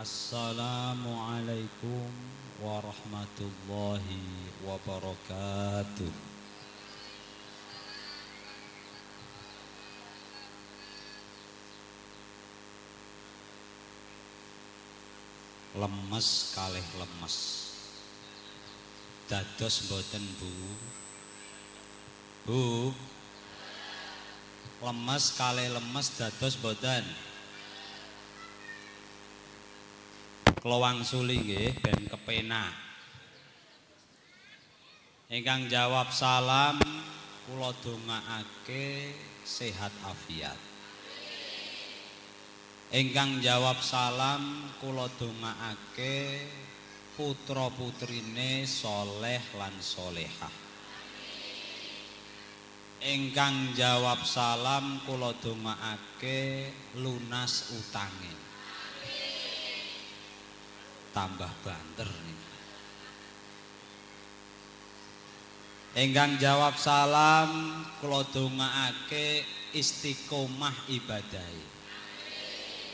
Assalamualaikum warahmatullahi wabarakatuh. Lemes kalih lemes. Dados mboten Bu. Bu. Lemes kalih lemes dados mboten. Kelowang suli nggih ben kepenak. Ingkang jawab salam kula dongaake sehat afiat. Ingkang jawab salam kula dongaake putra putrine soleh lan solehah. Ingkang jawab salam kula dongaake lunas utange. Tambah banter. Enggang jawab salam kula dongaake istiqomah ibadah.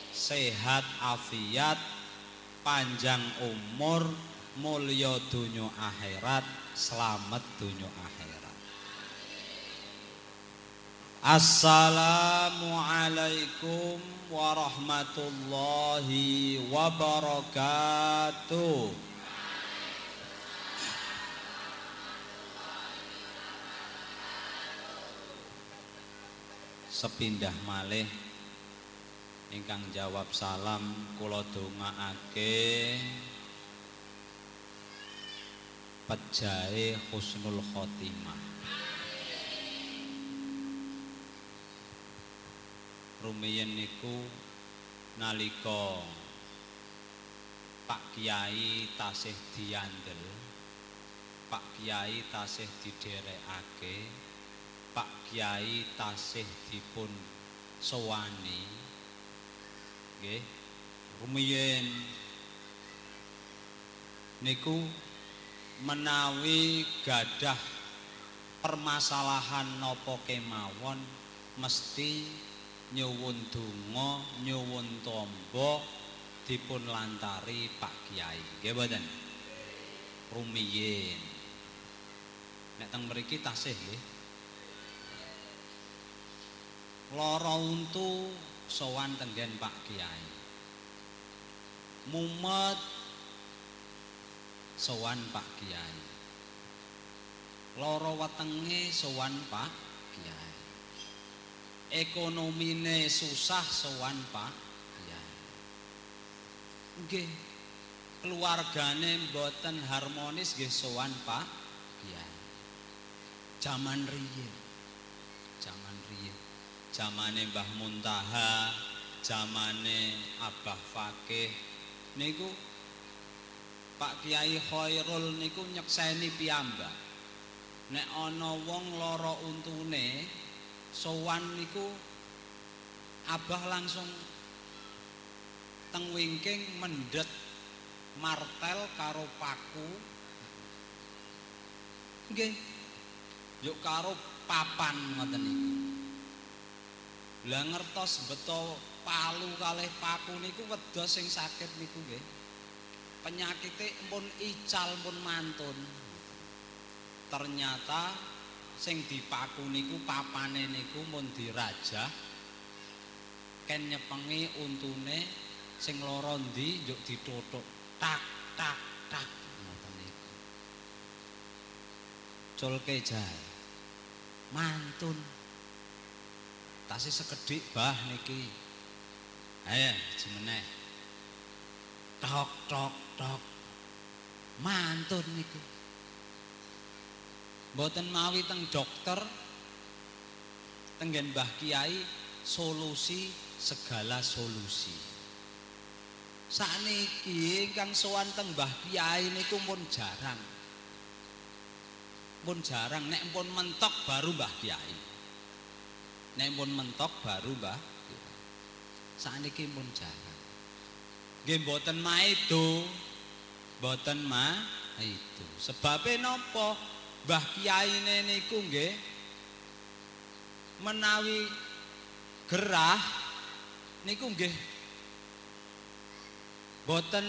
Sehat afiat, panjang umur, mulya donya akhirat, selamat donya akhirat. Assalamualaikum warahmatullahi wabarakatuh. Sepindah malih ingkang jawab salam kula dongaake pejahe husnul khotimah. Rumiyin niku nalika Pak Kiai tasih diandel Pak Kiai tasih didherekake Pak Kiai tasih dipun sowani nggih rumiyin niku menawi gadah permasalahan napa kemawon mesti nyuwun donga nyuwun tombo dipun lantari Pak Kiai. Nggih mboten? Rumiyin. Nek teng mriki tasih nggih. Lara untu sowan tenggen Pak Kiai. Mumet sowan Pak Kiai. Lara wetenge sowan Pak ekonomine susah sowan Pak Kiai. Nggih. Keluargane mboten harmonis nggih sowan Pak Kiai. Zaman riyin. Zaman riyin. Zamane Mbah Muntaha, zamane Abah Fakih niku Pak Kiai Khairul niku nyekseni piyambak. Nek ana wong lara untune, sowan niku Abah langsung teng wingking mendet martel karo paku. Nggih. Yuk karo papan ngoten niku. Lah ngertos beto palu kalih paku niku wedhos sing sakit niku nggih. Penyakite pun ical pun mantun. Ternyata sing dipaku niku papane niku mun dirajah. Ken nyepengi untune sing lara ndi njuk ditotok tak tak tak. Ngoten niku. Culke jae mantun. Tasih sekedhik bah niki. Ayo jimeneh tok tok tok. Mantun niku Mboten mawi teng dokter tenggen Mbah Kiai solusi segala solusi. Sakniki ingkang sowan teng Mbah Kiai niku pun jarang. Pun jarang nek pun mentok baru Mbah Kiai. Nek pun mentok baru Mbah Kiai. Sakniki pun jarang. Nggih mboten maido. Mboten ma itu. Sebabe napa? Mbah Kiai niku nggih menawi gerah niku nggih boten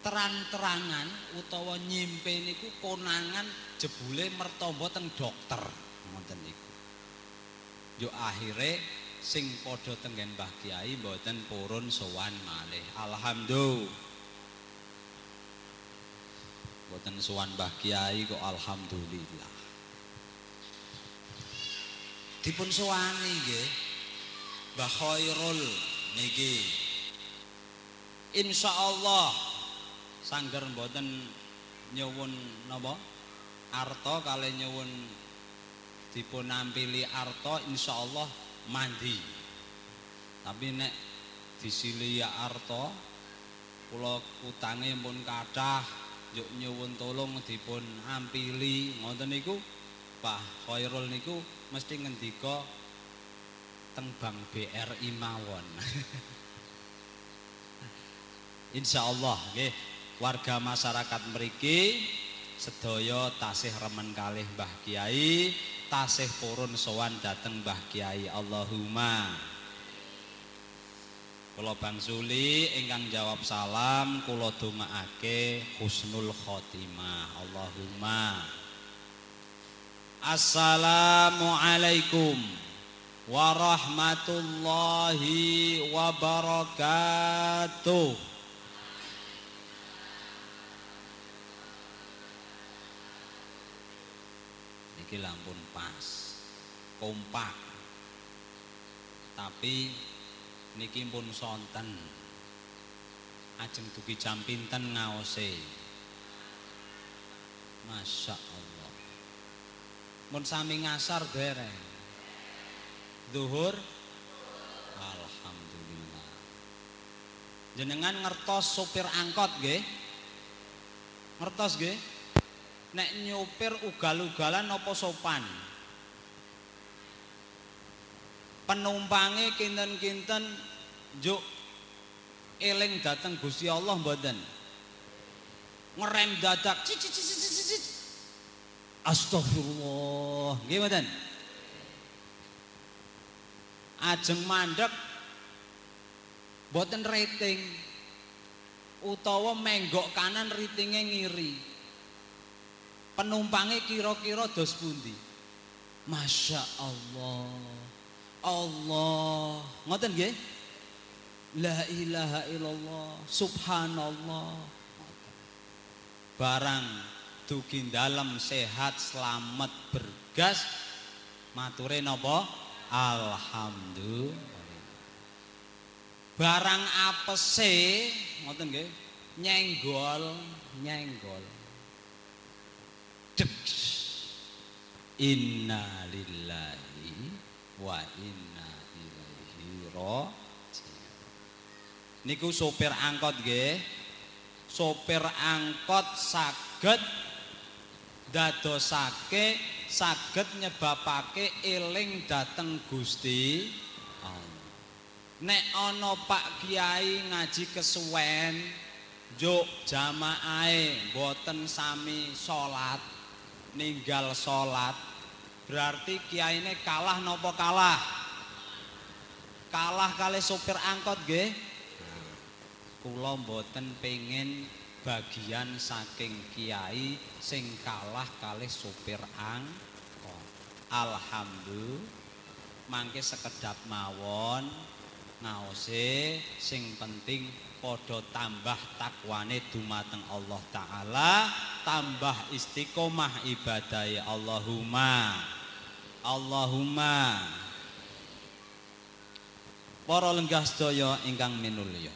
terang-terangan utawa nyimpe niku konangan jebule mertombo teng dokter. Ngoten niku. Yo akhire sing padha tenggen Mbah Kiai mboten purun sowan malih. Alhamdulillah mboten sowan Mbah Kiai kok alhamdulillah. Dipun sowani nggih. Mbah Khairul niki. Insyaallah sangger mboten nyuwun napa? Arta kali nyuwun dipun nampili arta insyaallah mandi. Tapi nek disili ya arta kula utange pun kathah yuk nyuwun tolong dipun ampili. Ngoten niku Pak Khairul niku mesti ngendika teng Bank BRI mawon. Insyaallah nggih. Warga masyarakat mriki sedaya tasih remen kalih Mbah Kiai tasih purun sowan dateng Mbah Kiai. Allahumma Kula Bang Suli ingkang jawab salam kula dongaake husnul khotimah. Allahumma. Assalamualaikum warahmatullahi wabarakatuh. Niki lampun pas. Kompak. Tapi niki pun sonten. Ajeng dugi jam pinten ngaose Masya Allah mun sami ngasar dereng. Duhur Alhamdulillah. Jenengan ngertos sopir angkot nggih? Ngertos nggih? Nek nyopir ugal-ugalan apa sopan penumpange kinten-kinten juk eling dateng Gusti Allah mboten. Ngerem dadak Astagfirullah. Mboten? Ajeng mandek mboten rating utawa menggok kanan ratingnya ngiri. Penumpangnya kira-kira dos pundi? Masya Allah Allah. Ngoten nggih? La ilaha illallah subhanallah. Barang dugi dalam sehat selamat bergas mature napa? Alhamdulillah. Barang apese ngoten nggih? Nyenggol nyenggol. Dek inna lillahi wa inna ilaihi niku sopir angkot nggih. Sopir angkot saged dadosake saged nyebabake eling dateng Gusti Allah. Nek ana Pak Kiai ngaji kesuwen juk jamaahe boten sami salat ninggal sholat berarti kiai ini kalah nopo kalah? Kalah kali sopir angkot ge kula mboten pengen bagian saking kiai sing kalah kali sopir angkot. Alhamdulillah. Mangke sekedap mawon ngaose sing penting podo tambah takwane dumateng Allah taala tambah istiqomah ibadah ya Allahumma Allahumma. Para lenggah sedaya ingkang minulya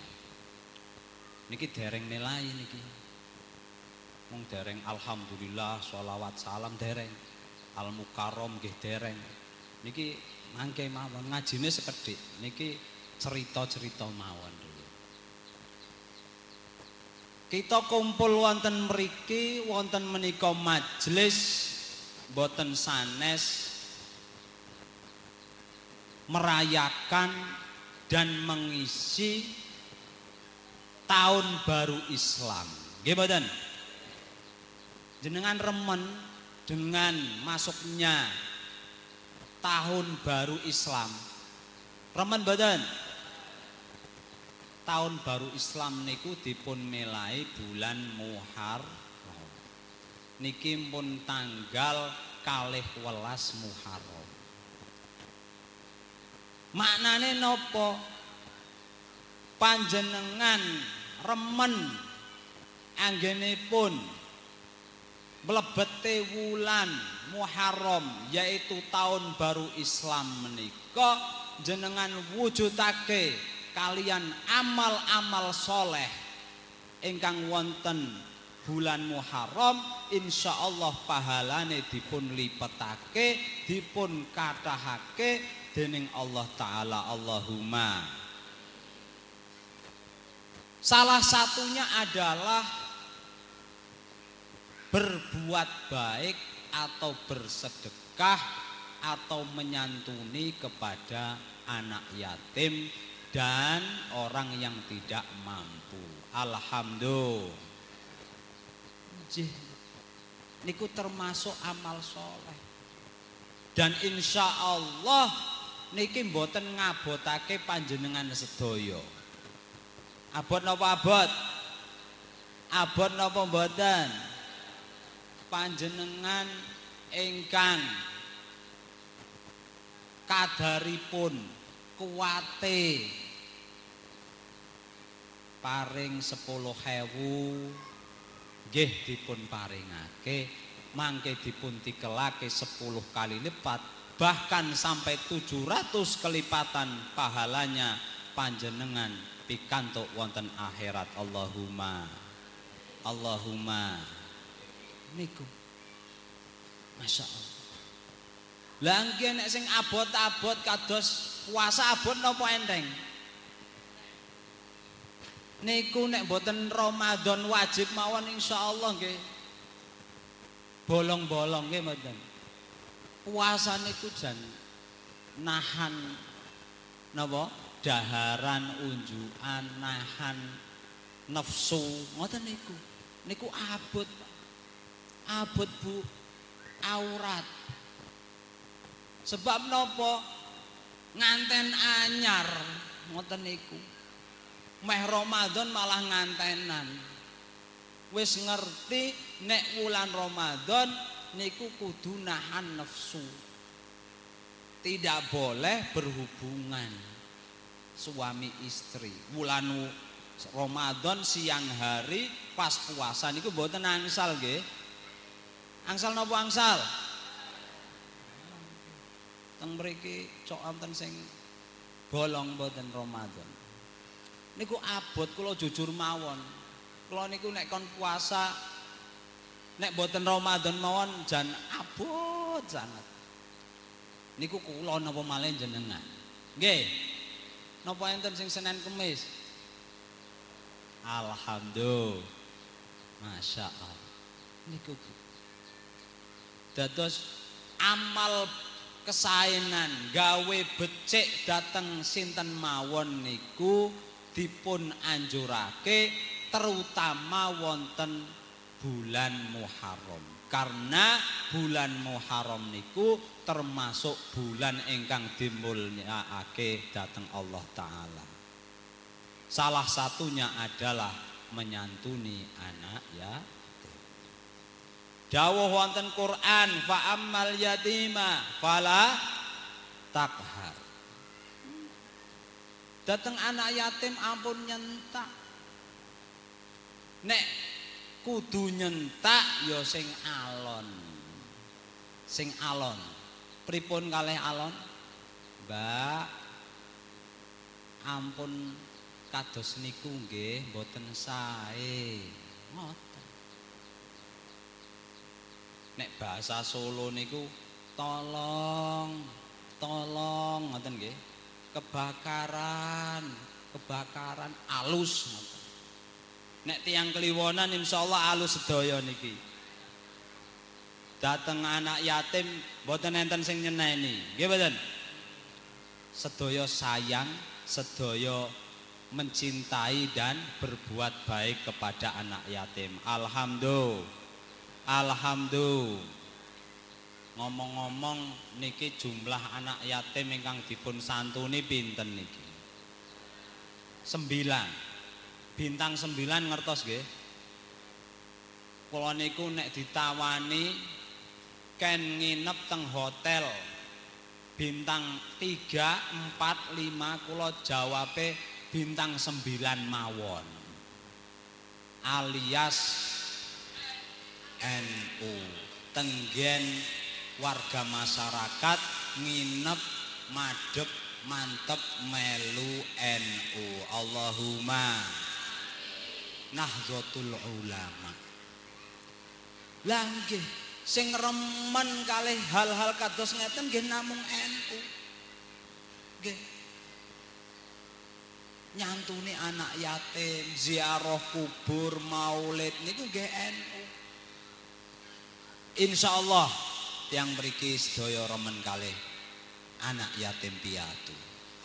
niki dereng nilai niki. Mung dereng alhamdulillah sholawat salam dereng. Al mukarrom nggih dereng. Niki mangke mawon ngajine sekedhik. Niki cerita-cerita mawon kita kumpul wonten mriki wonten menika majelis boten sanes merayakan dan mengisi tahun baru Islam. Mboten? Jenengan remen dengan masuknya tahun baru Islam. Remen mboten? tahun baru Islam niku dipun melai bulan Muharram. Niki pun tanggal kalih welas Muharram. Maknane nopo? Panjenengan remen anggenipun mlebete wulan Muharram yaitu tahun baru Islam menika jenengan wujudake kalian amal-amal soleh ingkang wonten bulan Muharram insyaallah pahalane dipun lipetake dipun kathahake dening Allah taala Allahumma Salah satunya adalah berbuat baik atau bersedekah atau menyantuni kepada anak yatim dan orang yang tidak mampu. Alhamdulillah. Niku termasuk amal soleh. Dan insya Allah niki mboten ngabotake panjenengan sedoyo. Abot napa abot? Abot napa mboten? Panjenengan ingkang kadaripun kuwate paring 10.000 nggih dipun paringake mangke dipun tikelake 10 kali lipat bahkan sampai 700 kelipatan pahalanya panjenengan pikantuk wonten akhirat. Allahumma Allahumma. Niku. Masya Allah. Langgi nek sing abot-abot kados puasa abot napa enteng? niku nek boten Ramadan wajib mawon insyaallah nggih. Bolong-bolong nggih mboten puasa niku jan nahan napa? Daharan unjukan nahan nafsu. Ngoten niku. Niku abot. Abot Bu. Aurat. Sebab nopo nganten anyar. Ngoten niku. Meh Ramadan malah ngantenan. Wis ngerti nek wulan Ramadan niku kudu nahan nafsu. Tidak boleh berhubungan suami istri. Wulan Ramadan siang hari pas puasa niku mboten angsal nggih. Angsal napa angsal? Teng mriki cok wonten sing bolong mboten Ramadan niku abot kula jujur mawon. Kula niku nek kon puasa nek boten Ramadan mawon jan abot sangat. Niku kula napa malih jenengan. Nggih. Napa enten sing Senin Kemis? Alhamdulillah. Masya Allah. Niku dados amal kesaenan gawe becik dateng sinten mawon niku dipun anjurake terutama wonten bulan Muharram. Karena bulan Muharram niku termasuk bulan ingkang dimulyakake dateng Allah taala. Salah satunya adalah menyantuni anak ya. Dawuh wonten Quran fa ammal yatima fala takhar Dateng anak yatim ampun nyentak. Nek kudu nyentak ya sing alon. Sing alon. Pripun kalih alon? Mbak. Ampun kados niku nggih mboten sae. Ngoten. Nek bahasa Solo niku tolong, tolong ngoten nggih kebakaran, kebakaran alus. Nek tiang kliwonan insyaallah alus sedaya niki. Dateng anak yatim mboten enten sing nyeneni. Nggih mboten? Sedaya sayang, sedaya mencintai dan berbuat baik kepada anak yatim. Alhamdulillah. Alhamdulillah. Ngomong-ngomong niki jumlah anak yatim ingkang dipun santuni pinten niki? sembilan bintang sembilan ngertos nggih? Kula niku nek ditawani ken nginep teng hotel. Bintang 3 4 5 kula jawabe bintang sembilan mawon. Alias NU tenggen warga masyarakat nginep madep mantep melu NU Allahumma Nahdlatul Ulama Lah nggih sing remen kalih hal-hal kados ngeten nggih namung NU nggih nyantuni anak yatim ziarah kubur maulid niku nggih NU Insyaallah tiang mriki sedaya remen kalih anak yatim piatu.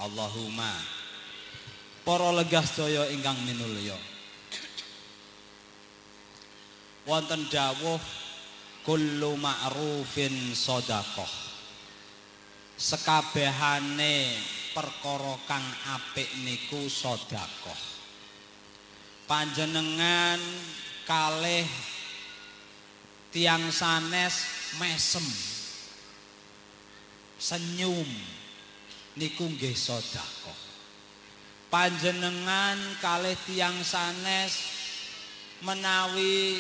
Allahumma para legah sedaya ingkang minulya. Wonten dawuh kullu ma'rufin shadaqah. Sekabehane perkara kang apik niku sedekah. Panjenengan kalih tiang sanes mesem senyum niku nggih sedekah panjenengan kalih tiang sanes menawi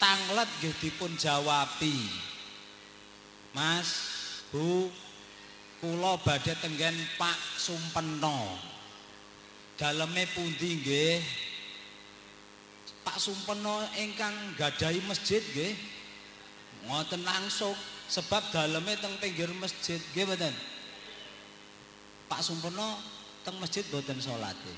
tanglet nggih dipun jawabi. Mas Bu kula badhe tenggen Pak Sumpeno. Daleme pundi nggih? Pak Sumpeno ingkang gadahi masjid nggih? Ngoten langsung sebab dalamnya teng pinggir masjid. Nggih mboten? Pak Sumpeno teng masjid mboten salate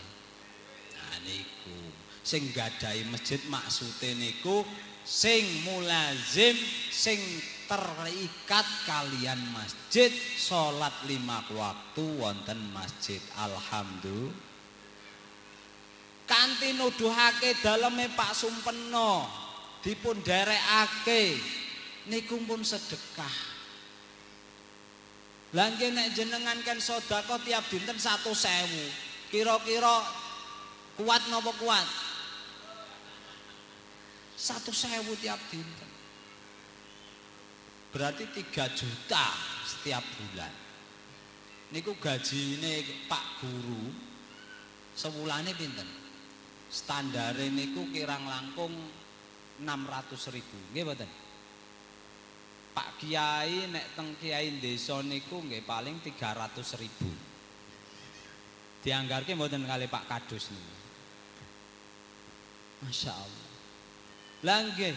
nah niku. Sing gadahi masjid maksude niku sing mulazim sing terikat kalian masjid salat lima waktu wonten masjid alhamdulillah kanthi nuduhake daleme Pak Sumpeno dipun derekake niku pun sedekah. Lah nek jenengan kan sedekah tiap dinten 100.000. Kira-kira kuat napa kuat? 100.000 tiap dinten. Berarti 3 juta setiap bulan. Niku gajine Pak Guru sewulane pinten? Standare niku kirang langkung 600 ribu. Nggih mboten? Pak Kiai nek teng Kiai desa niku nggih paling 300 ribu. Dianggarke mboten kali Pak Kadus niku. Masya Allah. Lah nggih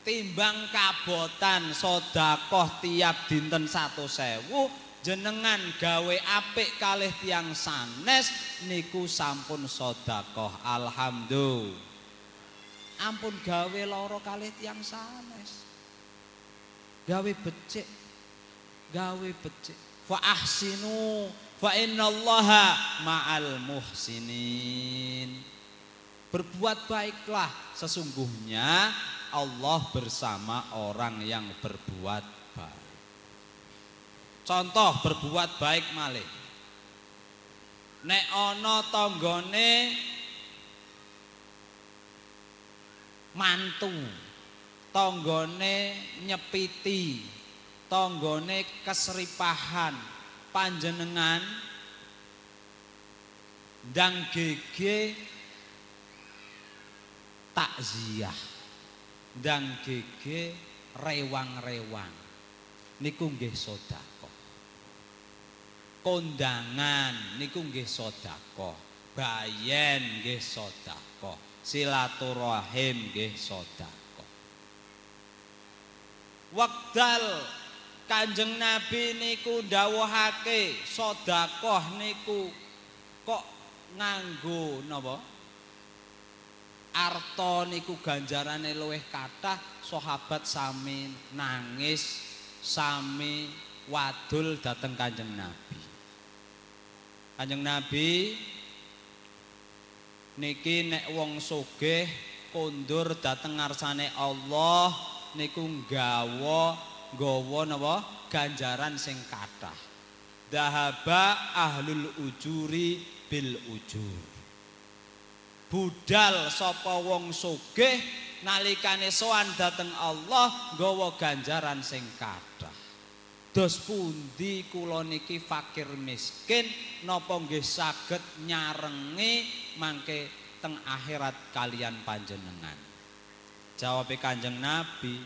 timbang kabotan sodakoh tiap dinten satu sewu jenengan gawe apik kalih tiang sanes niku sampun sodakoh alhamdulillah. Ampun gawe loro kalih tiang sanes. Gawe becik gawe becik. Fa ahsinu fa innallaha ma'al muhsinin berbuat baiklah. Sesungguhnya Allah bersama orang yang berbuat baik. Contoh berbuat baik malih. Nek ana tanggane mantu tonggone nyepiti tonggone keseripahan panjenengan dan gege takziah. Dan gege rewang-rewang. Niku nggih sedekah. Kondangan niku nggih sedekah. Bayen nggih sedekah. Silaturahim nggih sedekah. Wekdal Kanjeng Nabi niku dawuhake sedekah niku kok nganggo napa? Arto niku ganjarane luwih kathah sahabat sami nangis sami wadul dateng Kanjeng Nabi. Kanjeng Nabi niki nek wong sugih kondur dateng ngarsane Allah niku nggawa nggawa napa ganjaran sing kathah. Dahaba ahlul ujuri bil ujur. Budal sapa wong sugih nalikane sowan dhateng Allah nggawa ganjaran sing kathah. Dos pundi kula niki fakir miskin napa nggih saged nyarengi mangke teng akhirat kalian panjenengan? Jawab Kanjeng Nabi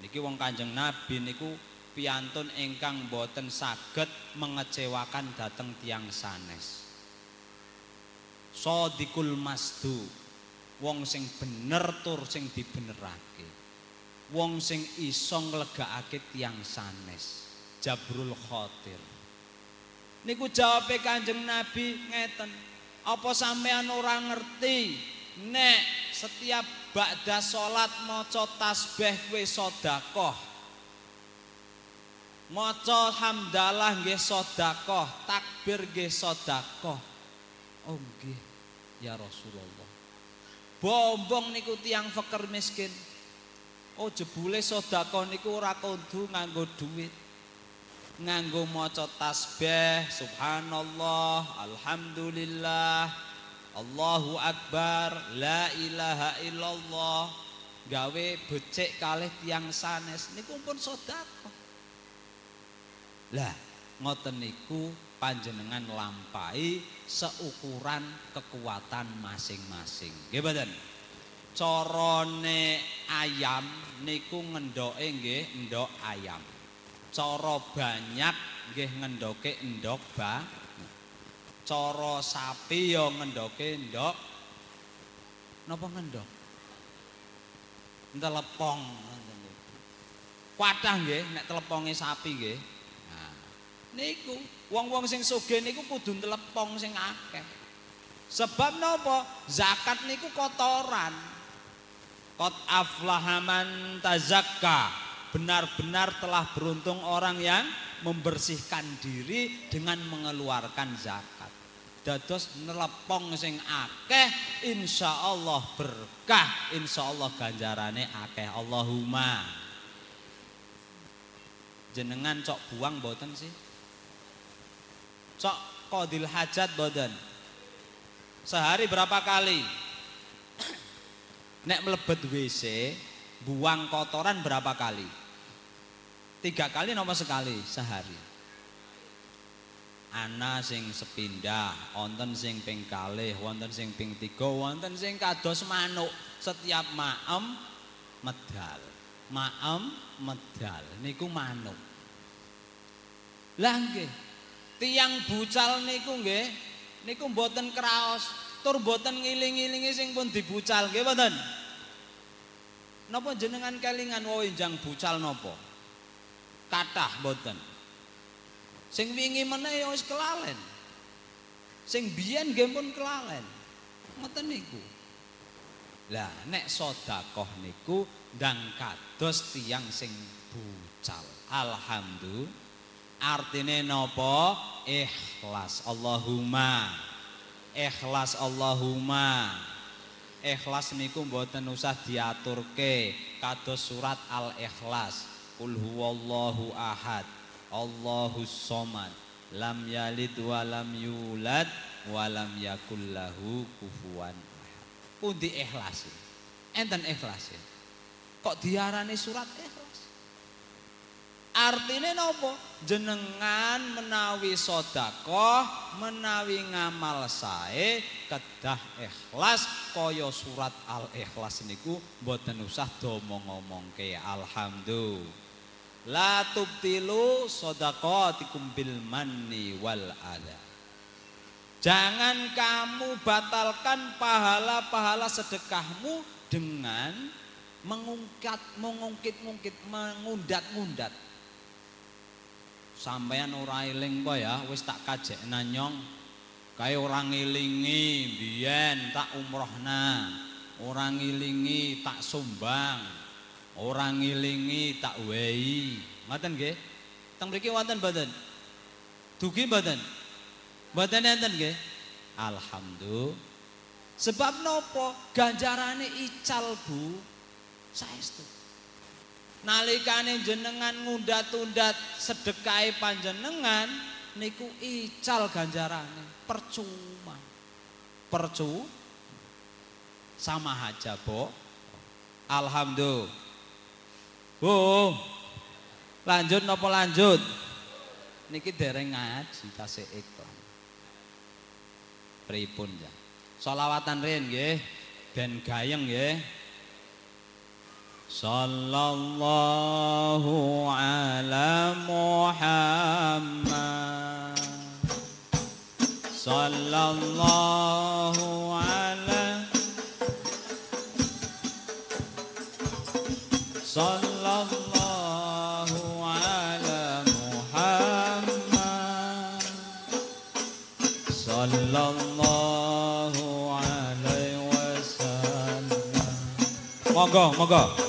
niki wong Kanjeng Nabi niku piantun ingkang boten saged mengecewakan dateng tiang sanes Sodikul masdu. Wong sing bener tur sing dibenerake. Wong sing iso nglegakake tiang sanes. Jabrul Khotir niku jawabe Kanjeng Nabi ngeten apa sampean ora ngerti? Nek setiap ba'da salat maca tasbih kowe sedekah. Maca hamdalah nggih sedekah, takbir nggih sedekah. Oh nggih, ya Rasulullah. Bombong niku tiang fakir miskin. Oh jebule sedekah niku ora kudu nganggo duit. Nganggo maca tasbih, subhanallah, alhamdulillah, Allahu akbar, la ilaha illallah. Gawe becik kalih tiang sanes niku pun sedekah. Lah, ngoten niku panjenengan lampai seukuran kekuatan masing-masing. Nggih mboten? Carane ayam niku ngendoke nggih endok ayam. Cara banyak nggih ngendoke endok ba. Cara sapi ya ngendoke endok napa ngendok? Telepong. Kuatah nggih nek teleponge sapi nggih. Niku wong-wong sing sugih niku kudu telepong sing akeh. Sebab napa? Zakat niku kotoran. Kot aflahaman tazakka. Benar-benar telah beruntung orang yang membersihkan diri dengan mengeluarkan zakat. Dados nelepong sing akeh insya Allah berkah insya Allah ganjarane akeh. Allahumma. Jenengan cok buang boten sih Cok kodil hajat boten. Sehari berapa kali? Nek melebet WC, buang kotoran berapa kali? Tiga kali nomor sekali sehari. Ana sing sepindah, wonten sing ping kalih, wonten sing ping tiga, wonten sing kados manuk. Setiap maem medal. Maem medal niku manuk. Lah nggih, tiang bucal niku nggih niku mboten kraos. Tur mboten ngiling-ilingi sing pun dibucal nggih mboten napa jenengan kelingan wau enjang bucal napa? Kathah mboten. Sing wingi meneh ya wis kelalen. Sing biyen nggih pun kelalen. Ngoten niku. Lah nek sedekah niku ndang kados tiang sing bucal. Alhamdulillah Artine nopo? Ikhlas. Allahumma. Ikhlas Allahumma. Ikhlas niku mboten usah diaturke kados surat al-ikhlas. Kul huwallahu ahad. Allahus somad. Lam yalid wa lam yulad wa lam yakul lahu kufuwan ahad. Pundi ikhlas enten ikhlas kok diarani surat ikhlas Artinya nopo? Jenengan menawi sodako, menawi ngamal sae, kedah ikhlas, koyo surat al ikhlas niku, boten usah domo ngomong ke alhamdulillah. La tubtilu sodaqatikum bil manni wal ada. Jangan kamu batalkan pahala-pahala sedekahmu dengan mengungkat, mengungkit-ungkit, mengundat-ngundat sampean ora eling kok ya wis tak kajek nanyong. Kae ora ngilingi biyen tak umrohna. Ora ngilingi tak sumbang. Ora ngilingi tak wehi. Ngoten nggih? Teng mriki wonten mboten? Dugi mboten? Mboten enten nggih? Alhamdulillah. Sebab nopo ganjarane ical Bu. Saestu nalikane jenengan ngundat-undat sedekai panjenengan niku ical ganjarane percuma percu sama aja, Bu. Alhamdulillah. Bu. Lanjut napa lanjut? Niki dereng ngaji tasih iklan. Pripun ya? Solawatan rin nggih. Ben gayeng nggih. Sallallahu ala Muhammad Sallallahu ala Sallallahu ala Muhammad Sallallahu alaihi wasallam Monggo, monggo. Alhamdulillahi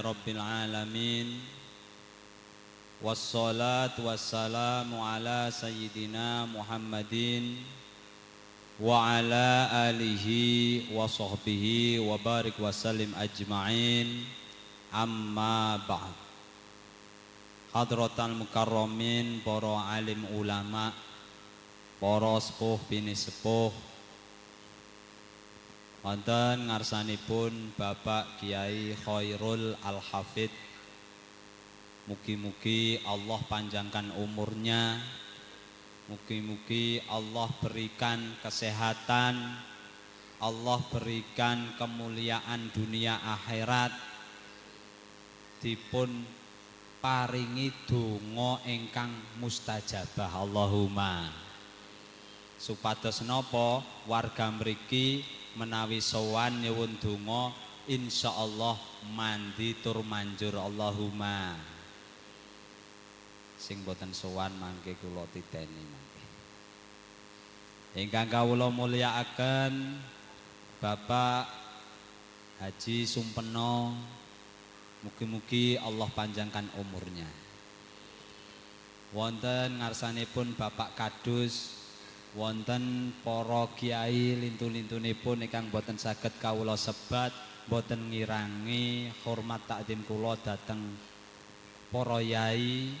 Rabbil Alamin Wassalatu wassalamu ala Sayyidina Muhammadin Wa ala alihi wa sahbihi wa barik wa salim ajma'in Amma ba'd Hadratal mukarramin Para alim ulama Para sepuh bini sepuh Wonten ngarsanipun Bapak Kiai Khairul Al-Hafid Mugi-mugi Allah panjangkan umurnya. Mugi-mugi Allah berikan kesehatan. Allah berikan kemuliaan dunia akhirat. Dipun paringi donga ingkang mustajabah. Allahumma. Supados napa warga mriki menawi sowan nyuwun donga insyaallah mandi tur manjur. Allahumma. Sing boten sowan mangke kula titeni mangke. Ingkang kawula mulyakaken Bapak Haji Sumpeno mugi-mugi Allah panjangkan umurnya. Wonten ngarsanipun Bapak Kadus wonten para kiai lintu-lintunipun ingkang boten saged kawula sebat boten ngirangi hormat takdim kula dhateng para yai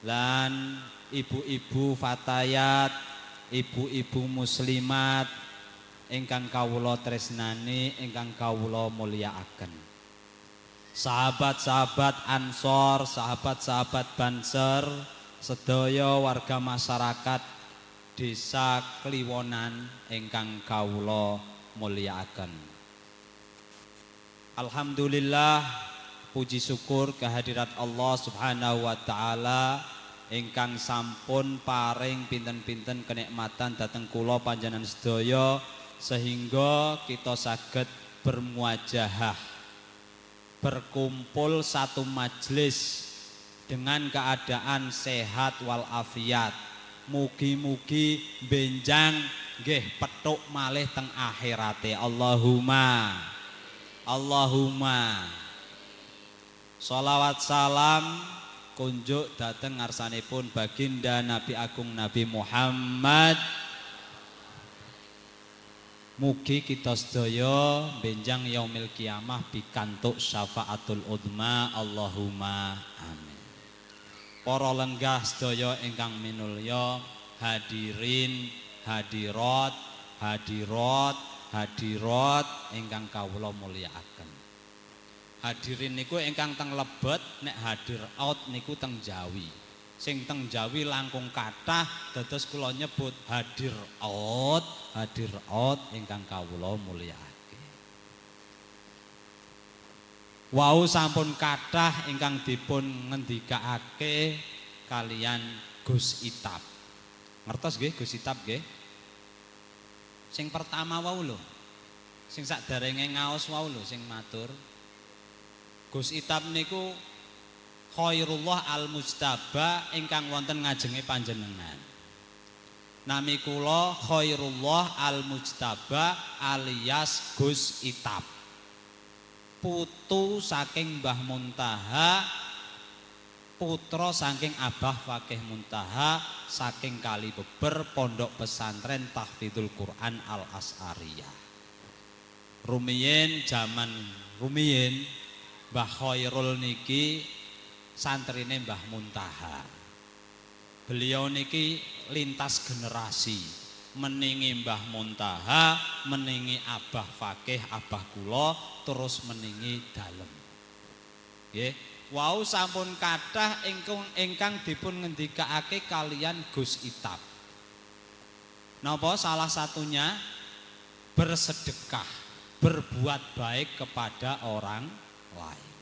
lan ibu-ibu fatayat ibu-ibu muslimat ingkang kawula tresnani ingkang kawula mulyakaken sahabat-sahabat ansor sahabat-sahabat banser sedaya warga masyarakat Desa Kliwonan ingkang kawula mulyakaken. Alhamdulillah puji syukur kehadirat Allah Subhanahu wa taala ingkang sampun paring pinten-pinten kenikmatan dateng kula panjenengan sedaya sehingga kita saged bermuajahah berkumpul satu majelis dengan keadaan sehat walafiat mugi-mugi benjang nggih petuk malih teng akhirate. Allahumma Allahumma. Salawat salam kunjuk dateng ngarsanipun baginda Nabi Agung Nabi Muhammad. Mugi kita sedaya benjang yaumil kiamah pikantuk syafaatul udma. Allahumma amin. Para lenggah sedaya ingkang minulya hadirin hadirat hadirat hadirat ingkang kawula mulyakaken. Hadirin niku ingkang teng lebet nek hadir out niku teng Jawi sing teng Jawi langkung kathah dados kula nyebut hadir out hadir out ingkang kawula mulyakake wau sampun kathah ingkang dipun ngendikake kalian Gus Itap ngertos nggih Gus Itap nggih? Sing pertama wau lho. Sing sakderenge ngaos wau lho sing matur. Gus Itap niku khairullah al mustaba ingkang wonten ngajenge panjenengan. Nami kula khairullah al mustaba alias Gus Itap putu saking Mbah Muntaha putra saking Abah Fakih Muntaha saking kali beber pondok pesantren Tahfidzul Quran Al As'ariyah rumiyin zaman rumiyin Mbah Khairul niki santrine Mbah Muntaha. Beliau niki lintas generasi, meningi Mbah Muntaha, meningi Abah Fakih, Abah Kula, terus meningi dalem. Nggih, wau sampun kathah ingkang ingkang dipun ngendikake kalian Gus Itap. Napa salah satunya bersedekah, berbuat baik kepada orang lain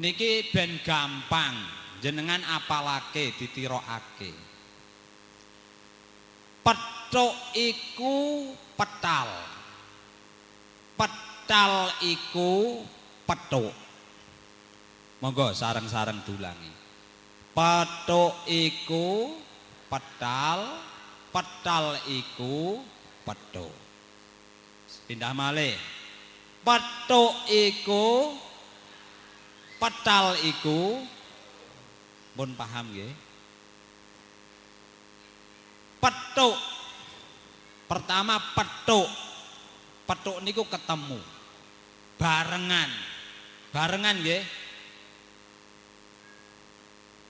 niki ben gampang jenengan apalake ditirokake petuk iku petal. Petal iku petuk. Monggo sarang-sarang dulangi petuk iku petal petal iku petuk. Pindah malih. Petuk iku Petal iku. Pun paham nggih. Petuk. Pertama petuk. Petuk niku ketemu. Barengan. Barengan nggih.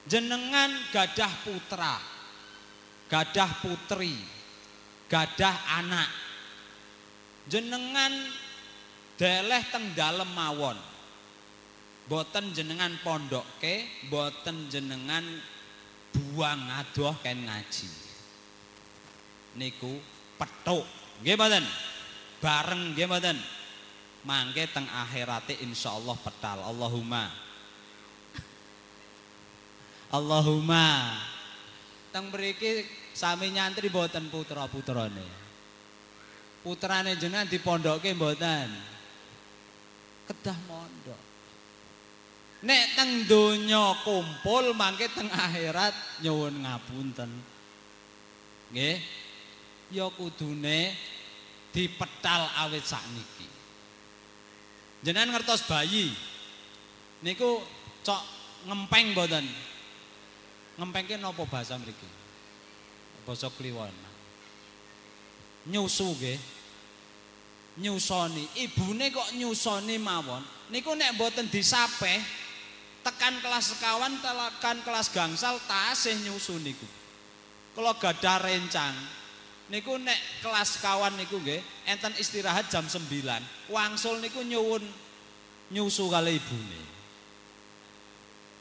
Jenengan gadah putra. Gadah putri. Gadah anak. Jenengan deleh teng dalem mawon boten jenengan pondokke, boten jenengan buang adoh ken ngaji. Niku petuk. Nggih mboten? Bareng nggih mboten? Mangke teng akhirate insyaallah petal. Allahumma. Allahumma. Teng mriki sami nyantri boten putra-putrane. Putrane jenengan dipondokke mboten? Kedah mondok. Nek teng donya kumpul mangke teng akhirat nyuwun ngapunten. Nggih. Ya kudune dipetal awit sakniki. Jenengan ngertos bayi. Niku cok ngempeng mboten? Ngempengke napa bahasa mriki? Basa kliwon. Nyusu nggih. Nyusoni, ibune kok nyusoni mawon. Niku nek mboten disapeh tekan kelas sekawan tekan kelas gangsal tasih nyusu niku kalau gadah rencang niku nek kelas kawan niku nggih enten istirahat jam 9 wangsul niku nyuwun nyusu kali ibune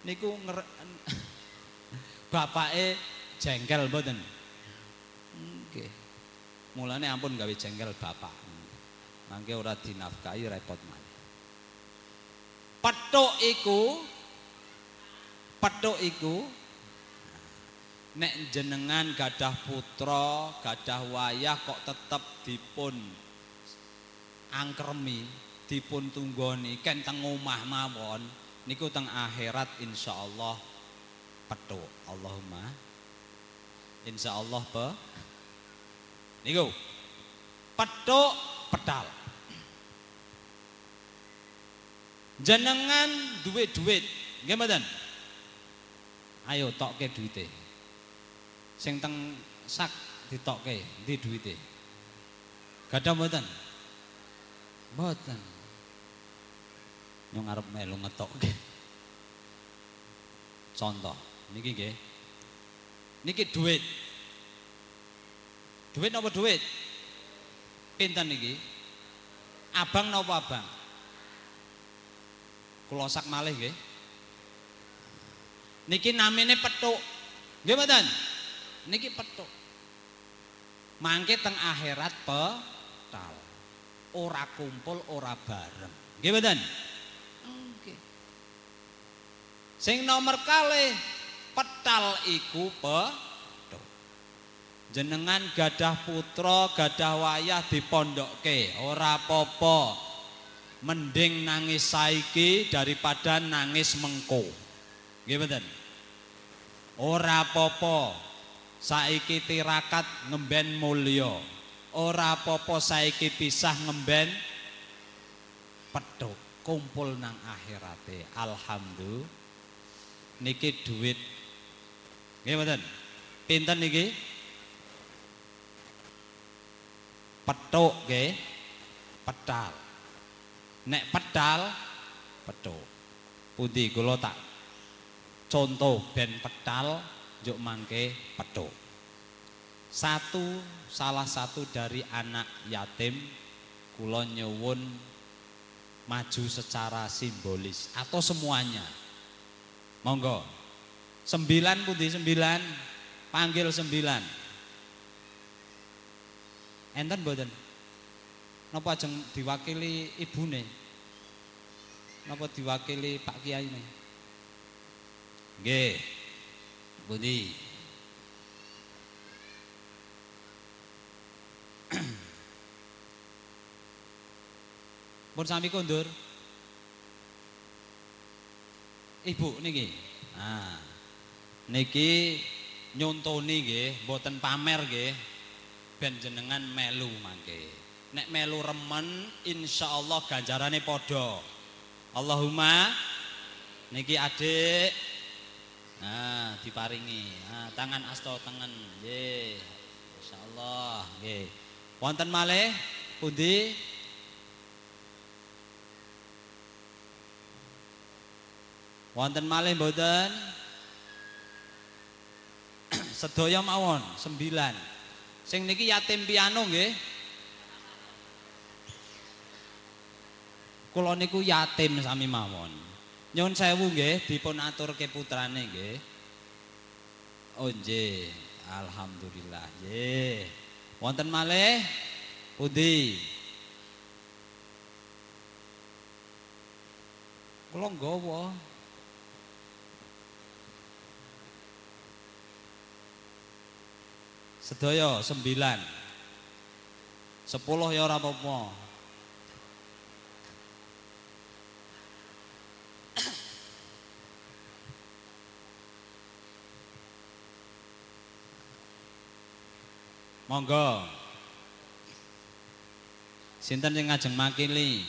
niku bapake jengkel mboten nggih Mulane ampun gawe jengkel bapak. Mangke ora dinafkahi repot malih. Petuk iku petuk iku nek jenengan gadah putra, gadah wayah kok tetep dipun angkremi, dipun tunggoni ken teng omah mawon niku teng akhirat insyaallah petuk. Allahumma insyaallah pe niku petuk pedal. Jenengan duit-duit, nggih mboten? Ayo tokke duite. Sing teng sak ditokke, ndi duite? Gadah mboten? Mboten. Nyong arep melu ngetokke. Contoh, niki nggih. Niki duit. Duit napa duit? Pinten niki? Abang napa abang? Kula sak malih nggih. Niki namine petuk. Nggih mboten? Niki petuk. Mangke teng akhirat petal. Ora kumpul, ora bareng. Nggih mboten? Nggih. Sing nomor kalih petal iku petuk. Jenengan gadah putra, gadah wayah dipondokke, ora apa-apa. Mending nangis saiki daripada nangis mengko. Nggih mboten? Ora apa-apa. Saiki tirakat ngemben mulya. Ora apa-apa saiki pisah ngemben petuk kumpul nang akhirate. Alhamdulillah. Niki duit. Nggih mboten? Pinten niki? Petuk nggih. Pedal. Nek pedal petuk. Pundi kula tak contoh ben pedal juk mangke petuk. Satu salah satu dari anak yatim kula nyuwun maju secara simbolis atau semuanya. Monggo. Sembilan pundi sembilan, panggil sembilan. Enten mboten? Napa ajeng diwakili ibune? Napa diwakili Pak Kiai ini? Nggih. Budi. Pun sami kondur. Ibu niki. Nah. Niki nyontoni nggih, mboten pamer nggih. Ben jenengan melu mangke. Nek melu remen insyaallah ganjarane padha. Allahumma niki adik Nah, diparingi. Nah, tangan asta tengen. Nggih. Insyaallah, nggih. Wonten malih pundi? Wonten malih mboten? Sedaya mawon, sembilan. Sing niki yatim piano nggih. Kula niku yatim sami mawon. Nyun sewu nggih dipun aturke putrane nggih. Oh nggih, alhamdulillah nggih. Wonten malih pundi? Kula nggawa. Sedaya sembilan. Sepuluh ya ora apa-apa. Monggo. Sinten sing ngajeng makili?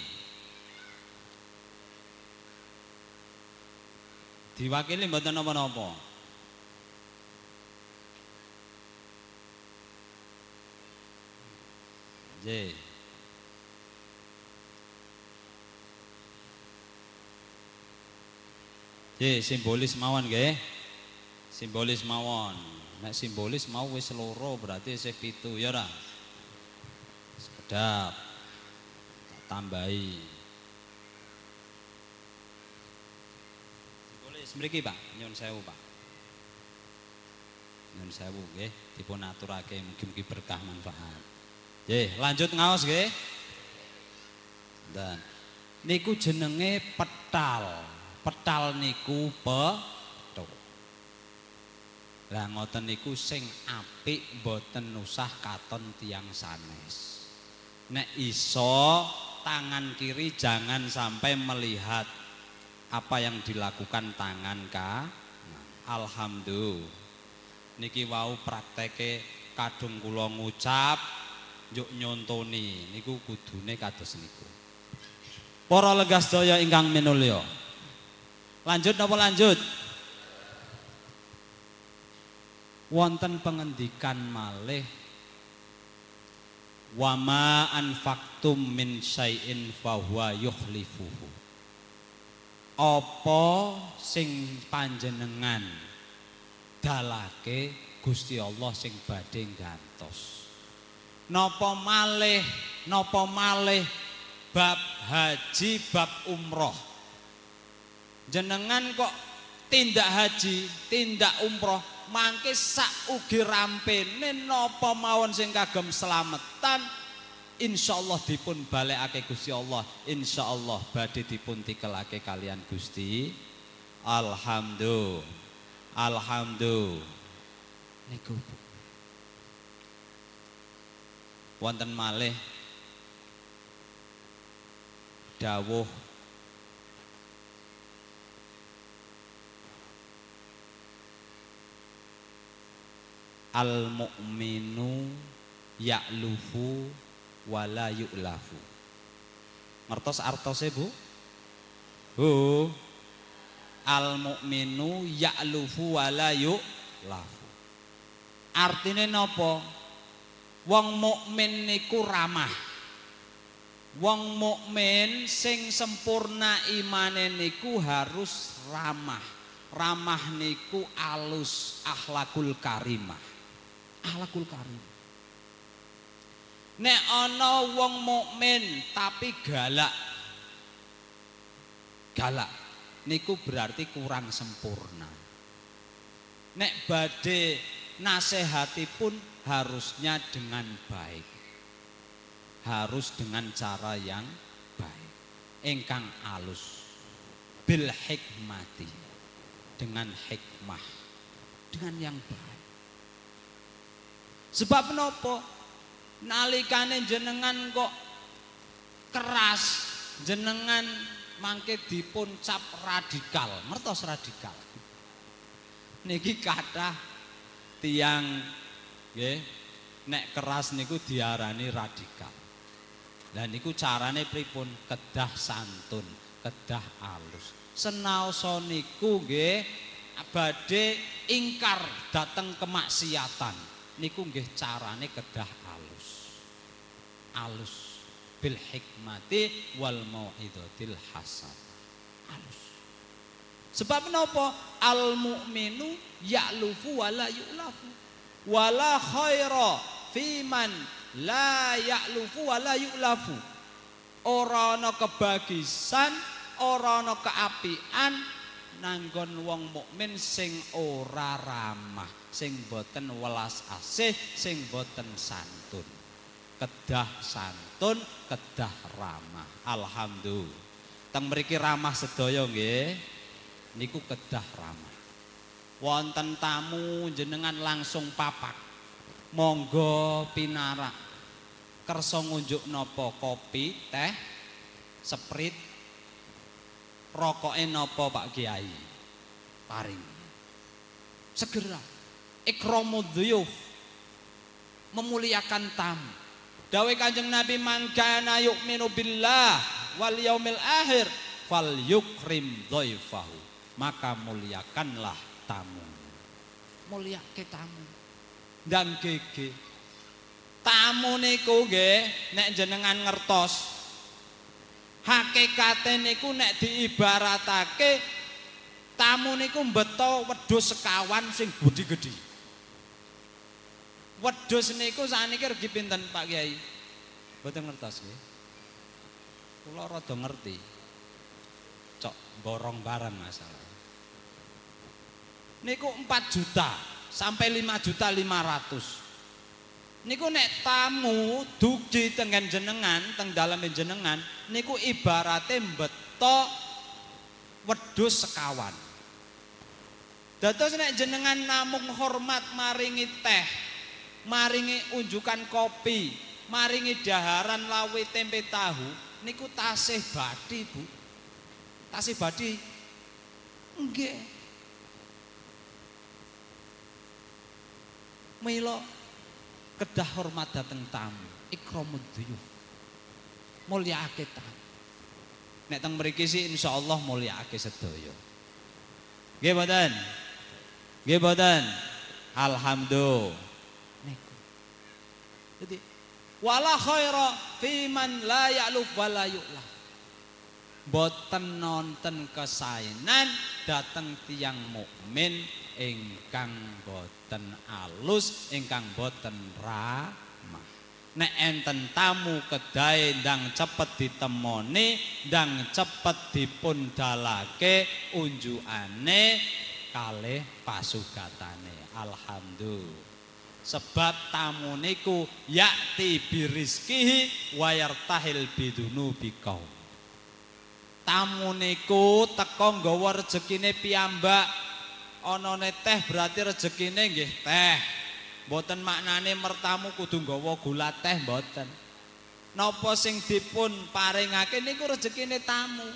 Diwakili mboten napa-napa. Nggih. Nggih, simbolis mawon nggih. Simbolis mawon. Nek simbolis mau wis loro berarti isih pitu ya ora. Sekedap. Tambahi. Simbolis mriki, Pak. Nyun sewu, Pak. Nyun sewu nggih, dipun aturake mugi-mugi berkah manfaat. Nggih, lanjut ngaos nggih. Dan niku jenenge petal. Petal niku petuk. Lah ngoten niku sing apik boten usah katon tiang sanes. Nek iso tangan kiri jangan sampai melihat apa yang dilakukan tangan ka. Alhamdulillah. Niki wau prakteke kadung kula ngucap yuk nyontoni niku kudune kados niku. Para legas daya ingkang minulya. Lanjut napa lanjut? Wonten pengendikan malih Wama anfaktum min syai'in fahuwa yukhlifuhu. Apa sing panjenengan dalake Gusti Allah sing badhe gantos nopo malih nopo malih bab haji bab umroh jenengan kok tindak haji tindak umroh mangke sak ugi rampene napa mawon sing kagem slametan? Insyaallah dipun balekake Gusti Allah. Insyaallah badhe dipun tikelake kalian Gusti. Alhamdulillah. Alhamdulillah. Niku wonten malih dawuh al mukminu ya'lufu wala yu'lafu ngertos artose Bu Bu al mukminu ya'lufu wala yu'lafu artine napa Wong mukmin niku ramah. Wong mukmin sing sempurna imane niku harus ramah. Ramah niku alus akhlakul karimah. Akhlakul karimah. Nek ana wong mukmin tapi galak. Galak niku berarti kurang sempurna. Nek badhe nasehatipun harusnya dengan baik. Harus dengan cara yang baik. Engkang alus. Bil hikmati. Dengan hikmah. Dengan yang baik. Sebab nopo nalikane jenengan kok keras jenengan mangke dipun cap radikal, mertos radikal. Niki kata tiang nggih nek keras niku diarani radikal. Lah niku carane pripun? Kedah santun, kedah alus. Senaosa niku nggih badhe ingkar dateng kemaksiatan. Niku nggih carane kedah alus. Alus bil hikmati wal mau'izatil hasan. Alus. Sebab menapa? Al mukminu ya'lufu wala yu'lafu wala khaira fiman la ya'lufu wala yu'lafu ora ana kebagisan ora ana keapian nanggon wong mukmin sing ora ramah sing boten welas asih sing boten santun. Kedah santun kedah ramah. Alhamdulillah. Teng mriki ramah sedaya nggih niku kedah ramah. Wonten tamu jenengan langsung papak. Monggo pinarak. Kersa ngunjuk nopo kopi teh seprit rokoke nopo Pak Kiai paring segera ikramudhuyuf memuliakan tamu dawe kanjeng Nabi man kana yu'minu billah wal yaumil akhir fal yukrim dhaifahu maka muliakanlah tamu. Mulia ke tamu. Dan gege. Tamu niku nggih nek jenengan ngertos. Hakikate niku nek diibaratake tamu niku beto wedhus sekawan sing budi gedhi. Wedhus niku sakniki regi pinten Pak Kiai? Mboten ngertos nggih. Kula rada ngerti. Cok borong barang masalah niku 4 juta sampai 5 juta 500 Niku nek tamu dugi tengen jenengan, teng dalem jenengan, niku ibarate betok wedhus sekawan. Dados nek jenengan namung hormat maringi teh, maringi unjukan kopi, maringi daharan lawe tempe tahu, niku tasih badi, Bu. Tasih badi. Nggih. Milo kedah hormat dateng tamu, ikramud duyuf. Mulyakake tamu. Nek teng mriki sih insyaallah mulyakake sedaya. Nggih mboten? Nggih mboten? Alhamdulillah. Jadi wala khaira fi man la ya'luf wa la yu'laf. Boten nonton kesaenan dateng tiang mukmin ingkang boten alus, ingkang boten ramah. Nek enten tamu kedai ndang cepet ditemoni, ndang cepet dipun dalake unjukane kalih pasugatane. Alhamdulillah. Sebab tamu niku yakti birizkihi wayartahil bidunu bikau. Tamu niku teko nggawa rezekine piyambak. Anane teh berarti rezekine nggih teh. Mboten maknane mertamu kudu nggawa gula teh mboten. Napa sing dipun paringake niku rezekine tamu.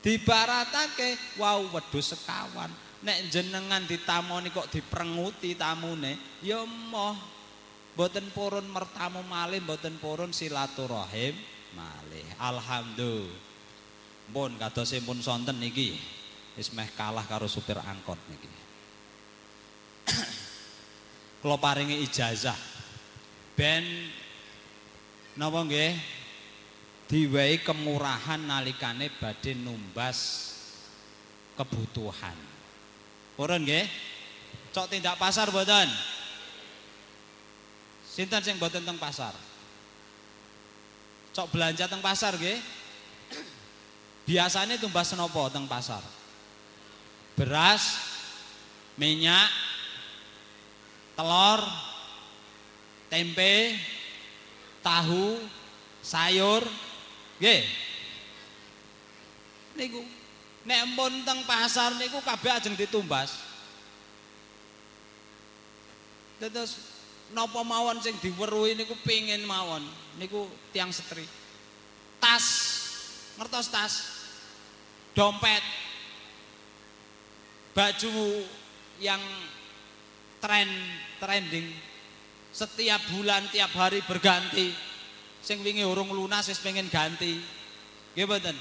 Dibaratake wau wedhus sekawan. Nek jenengan ditamoni kok diprenguti tamune, ya moh mboten purun mertamu malih, mboten purun silaturahim malih. Alhamdulillah. Pun kadosipun sonten niki wis kalah karo supir angkot niki. Kula paringi ijazah ben napa nggih diwehi kemurahan nalikane badhe numbas kebutuhan. Purun nggih? Cok tindak pasar mboten? Sinten sing mboten teng pasar? Cok belanja teng pasar nggih? Biasanya tumbas napa teng pasar? Beras, minyak, telur, tempe, tahu, sayur, nggih. Niku nek empun teng pasar niku kabeh ajeng ditumbas. Terus napa mawon sing diweruhi niku pengin mawon niku tiang setri. Tas, ngertos tas, dompet, baju yang tren trending. Setiap bulan tiap hari berganti. Sing wingi urung lunas wis pengen ganti. Nggih mboten?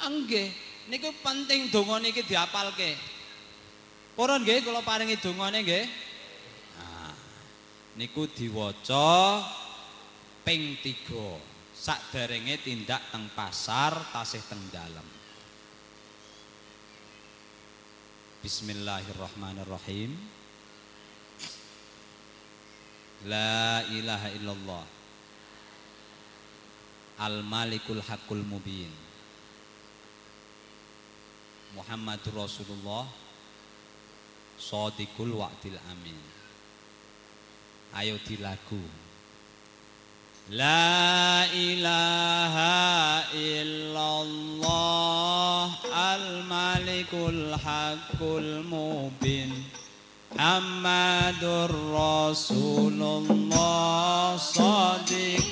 Nggih. Niku penting donga niki diapalke. Purun nggih kula paringi dongane nggih. Nah niku diwaca ping 3 sakderenge tindak teng pasar tasih teng dalem Bismillahirrahmanirrahim. La ilaha illallah. Al-Malikul Hakul Mubin. Muhammadur Rasulullah. Sadiqul Wa'dil Amin. Ayo dilagu La ilaha illallah Al-Malikul Hakul Mubin Muhammadur Rasulullah Sadiqul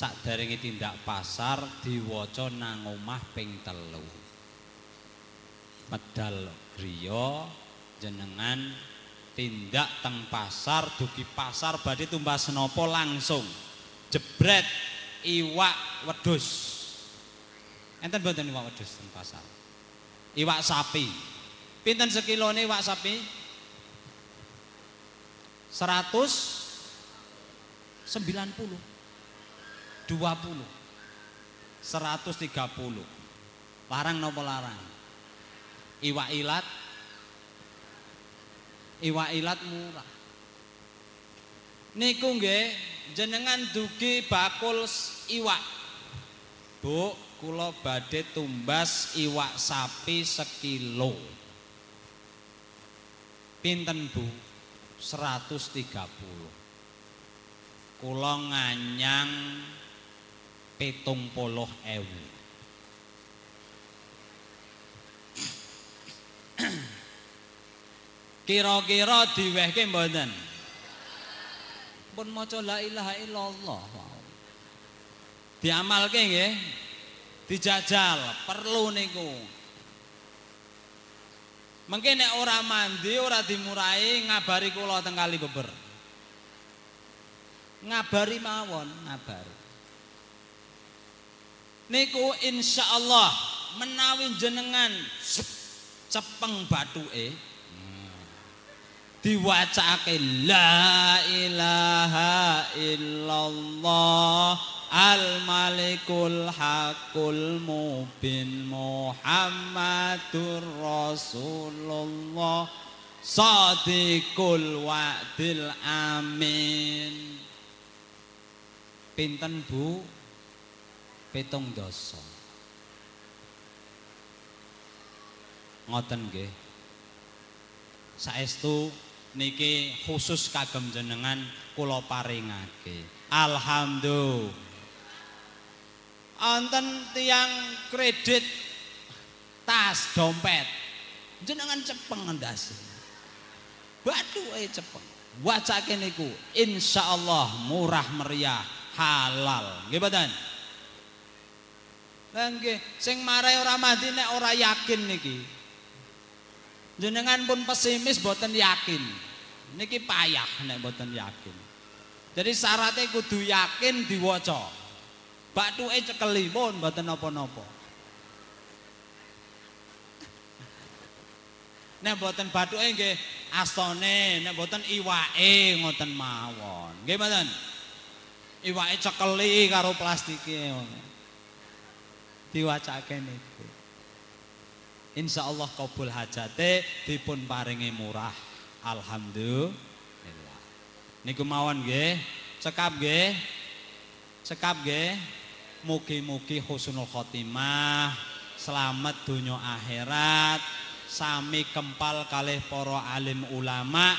Sakderenge tindak pasar diwaca nang omah ping telu Medal griya jenengan tindak teng pasar dugi pasar badhe tumbas napa langsung jebret iwak wedhus. Enten mboten iwak wedhus teng pasar. Iwak sapi. Pinten sekilone iwak sapi? 190 20 130 larang nopo larang? Iwak ilat? Iwak ilat murah. Niku nggih jenengan dugi bakul iwak. Bu kula badhe tumbas iwak sapi sekilo. Pinten Bu? 130 kula nganyang petung puluh ewu. Kira-kira diwehke mboten? Pun maca la ilaha illallah. Diamalke nggih? Dijajal perlu niku. Mungkin nek ora mandi, ora dimurai ngabari kula teng kali beber. Ngabari mawon, ngabari. Niku insyaallah menawi jenengan cepeng batuke diwacake la ilaha illallah Al Malikul Hakul Mubin Muhammadur Rasulullah Sadiqul Wa'dil Amin. Pinten Bu Pitung dosa. Ngoten nggih. Saestu niki khusus kagem jenengan kula paringake. Alhamdulillah. Anten tiang kredit tas dompet. Jenengan cepeng ngendasi eh cepeng. Wacake niku insyaallah murah meriah halal. Nggih Lah nggih sing marai ora mati nek ora yakin niki jenengan pun pesimis boten yakin niki payah nek boten yakin jadi syaratnya kudu yakin diwaca Bathuke cekeli pun mboten napa-napa. Nek mboten bathuke nggih astone, nek mboten iwake ngoten mawon. Nggih mboten? Iwake cekeli karo plastike ngono. Diwacake niku. Insyaallah kabul hajate dipun paringi murah. Alhamdulillah. Niku mawon nggih. Cekap nggih. Cekap nggih. Mugi-mugi husnul khotimah, selamat dunia akhirat, sami kempal kalih para alim ulama.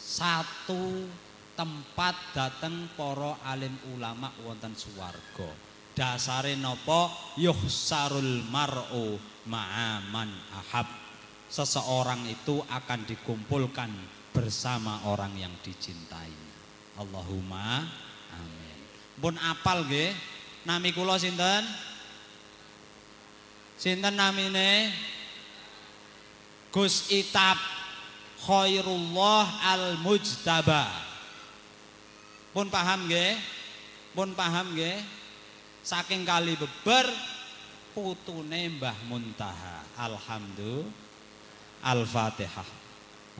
Satu tempat dateng para alim ulama wonten swarga. Dasare napa? Yuhsarul mar'u ma'aman ahab. Seseorang itu akan dikumpulkan bersama orang yang dicintai. Allahumma amin. Pun apal nggih. Nami kula sinten? Sinten namine? Gus Itab Khairullah Al-Mujtaba. Pun paham nggih? Pun paham nggih? Saking kali beber putune Mbah Muntaha. Alhamdulillah. Al-Fatihah.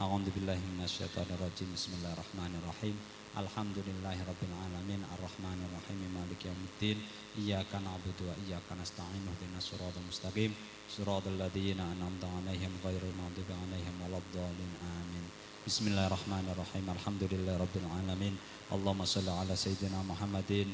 A'udzu billahi minasyaitonir rajim. Bismillahirrahmanirrahim. Alhamdulillahi rabbil alamin arrahmanir rahim maliki yaumiddin iyyaka na'budu wa iyyaka nasta'in ihdinas siratal mustaqim siratal ladzina an'amta 'alaihim ghairil maghdubi 'alaihim waladdallin amin Bismillahirrahmanirrahim Alhamdulillahi rabbil alamin Allahumma salli ala sayyidina Muhammadin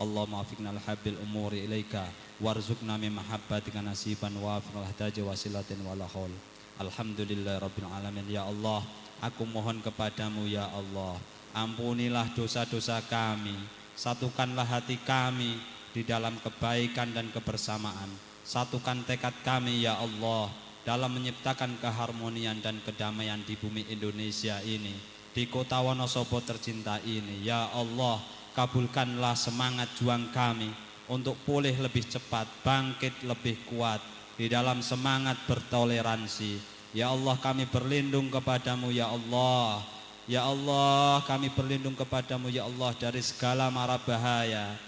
fi wuslatin lama aribin hasil muradana wa muramana Allahumma afikna al-habbil umuri ilaika warzuqna min mahabbatika nasiban wa al-hadaja wasilatin wa lahul Alhamdulillah Rabbil Alamin. Ya Allah Aku mohon kepadamu ya Allah Ampunilah dosa-dosa kami Satukanlah hati kami di dalam kebaikan dan kebersamaan. Satukan tekad kami ya Allah dalam menciptakan keharmonian dan kedamaian di bumi Indonesia ini di kota Wonosobo tercinta ini. Ya Allah kabulkanlah semangat juang kami untuk pulih lebih cepat bangkit lebih kuat di dalam semangat bertoleransi. Ya Allah kami berlindung kepadamu ya Allah. Ya Allah kami berlindung kepadamu ya Allah dari segala mara bahaya.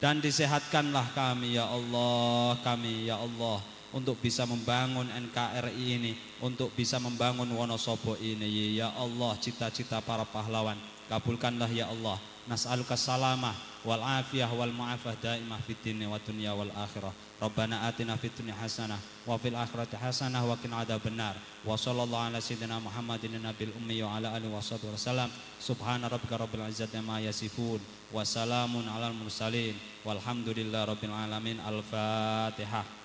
Dan disehatkanlah kami ya Allah kami ya Allah Untuk bisa membangun NKRI ini Untuk bisa membangun Wonosobo ini. Ya Allah cita-cita para pahlawan Kabulkanlah ya Allah Nas'aluka salamah wal afiyah wal mu'afah daimah fid dunya wa dunya wal akhirah. Rabbana atina fid dunya hasanah wa fil akhirati hasanah wa qina adzabannar. Wa sallallahu ala sayyidina Muhammadin nabil ummi wa ala alihi washabihi wasallam subhana rabbika rabbil izzati amma yasifun wa salamun alal mursalin. Walhamdulillahi rabbil alamin. Al-fatihah